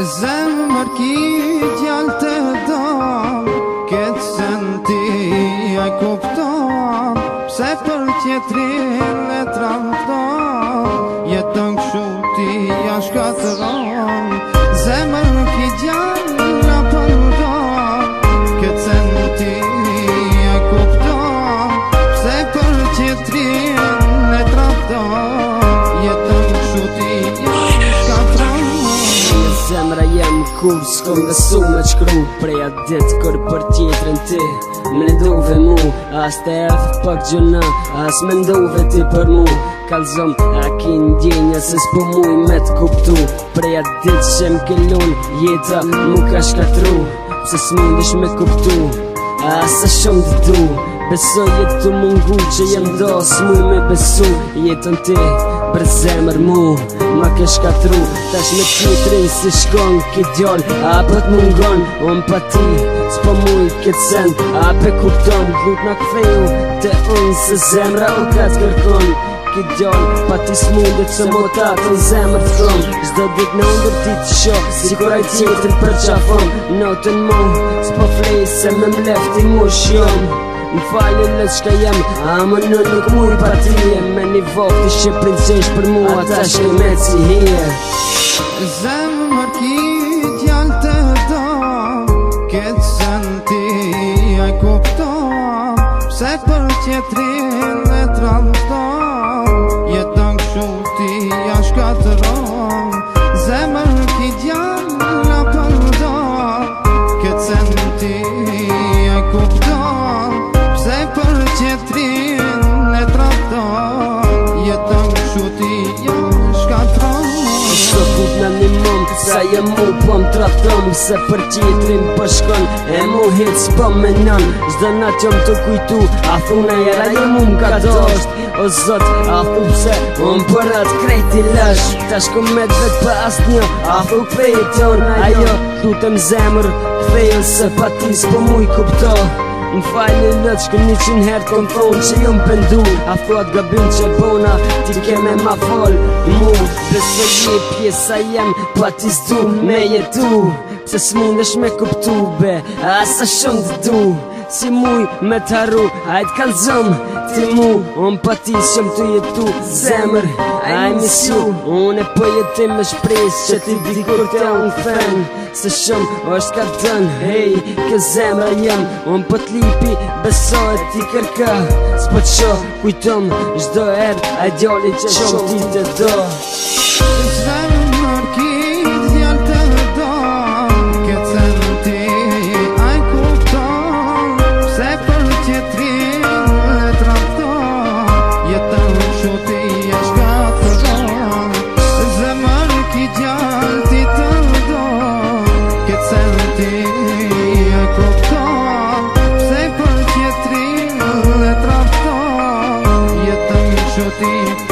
Zemër mërki t'jallë të do Këtë senti ajë kupto Pse për qëtërin në trando Jë të ti ashtë të ron kur s'ko me su me qkru Preja dit kër për tjetrën ti Më në duve mu As të erdhë pak gjëna As më në duve ti për mu Kalzëm a ki ndjenja Se s'po muj me t'kuptu Preja dit që më këllun Jeta mu ka shkatru Se s'mundesh me kuptu A e shumë dhe du Besoj jetë të mungu që jem dos Muj me besu jetën ti për zemër mu Ma ke shkatru Tash me të trin si shkon Ki djoll A për po të mungon Un pa ti S'po muj këtë sen A për kupton në këfeju Të unë se zemra u ka të kërkon Ki djoll Pa ti s'mundet që më ta të zemër të thon Zdo dit në ndër ti të shok Si kur ajtë qitën për qafon Në të në mu S'po flej se me mlefti mu shion Në falje në shka jem A më në nuk muj me një vok të shqe princesh për mua Ata shke me si hirë Zemë më rki të do Këtë zën ti a i kupto Pse për qëtri në të ranë Jetën këshu ti a shkatëro Zemë më rki në për do Këtë zën ti a i kupto Pse për qëtri shumë Sa jem mu po më traton Se për tjetrin pëshkon po E mu hitë po më nën Zdo nga që të kujtu A thune e la mu më ka dosht O zot, a thu pëse unë më përrat krejt lësh Ta shku me të vetë për asë një A thu pëjë të unë A jo, du të më zemër Fejën se pa tisë po mu i kupto Në fajnë në lëtë shkëm një qënë herë të konfonë që ju më pëndu A thot gëbim që bona, ti keme ma folë Mu, përse një pjesa a jem, po ati zdu me jetu Se s'mundesh me kuptu be, asa shumë të du Si muj me të arru A e të kanë zëmë Ti mu On pa po ti shëm të jetu Zemër A e su On e po jeti me shpris Që ti di kur të unë fen Se shëm O është ka dën Hej Kë zemër jëm On pa po lipi Beso e ti kërka Së po të shohë Kujtëm Shdo erë A djoli që shumë Ti të do I e kopëto, se kërë qështë rinë Dhe trafëto, jetën që